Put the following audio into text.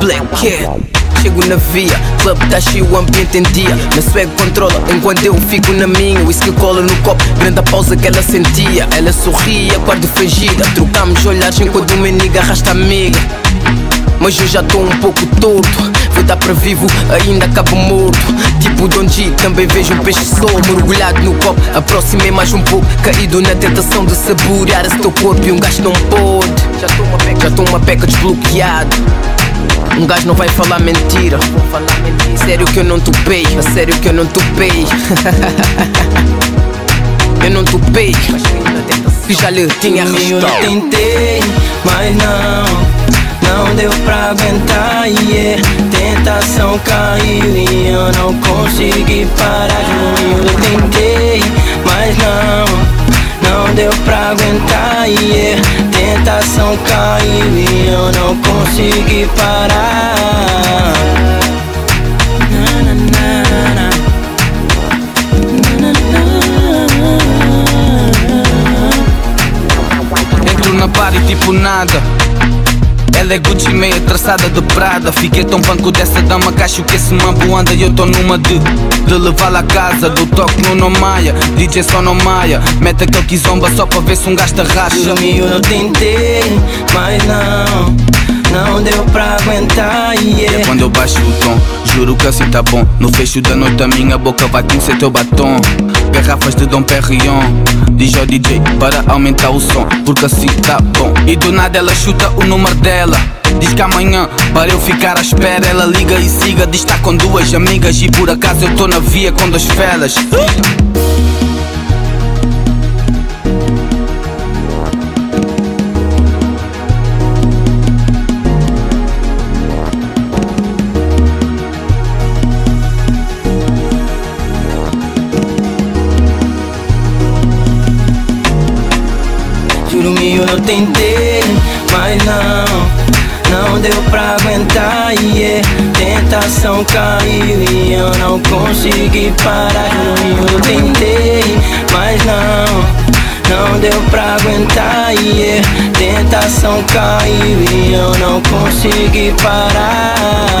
Black Cat Chego na via, club tá cheio, o ambiente em dia. Na swag controla, enquanto eu fico na minha. Whisky cola no copo, grande a pausa que ela sentia. Ela sorria, quarto fingida. Trocamos olhares enquanto uma nigga arrasta amiga mas eu já tô um pouco torto Vou dar pra vivo, ainda acabo morto Tipo Don G, também vejo um peixe solto Mergulhado no copo, aproximei mais um pouco Caído na tentação de saborear esse teu corpo E um gajo não pode Já tô uma beca desbloqueado um gajo não vai falar mentira. Sério que eu não topei, a sério que eu não topei. eu não topei, que já lhe tinha Eu arrastado. tentei, mas não, não deu pra aguentar. Yeah. Tentação caiu e eu não consegui parar. Eu tentei, mas não, não deu pra aguentar. Yeah. Tentação caiu e eu não consegui parar. Entro na party tipo nada ela é Gucci meia traçada de Prada. Fiquei tão banco dessa dama que acho que esse mambo anda. E eu tô numa de, de levá-la a casa. Do toque no Nomaia, DJ só no Maia. Mete aquele kizomba só pra ver se um gasta racha. Eu tentei, mas não, não juro que assim tá bom. No fecho da noite a minha boca vai conhecer teu batom. Garrafas de Dom Perrion Diz ao DJ para aumentar o som Porque assim tá bom. E do nada ela chuta o número dela. Diz que amanhã para eu ficar à espera Ela liga e siga, diz tá com duas amigas E por acaso eu tô na via com duas velas eu tentei, mas não, não deu pra aguentar. Yeah. Tentação caiu e eu não consegui parar. Eu tentei, mas não, não deu pra aguentar. Yeah. Tentação caiu e eu não consegui parar.